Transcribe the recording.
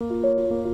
Música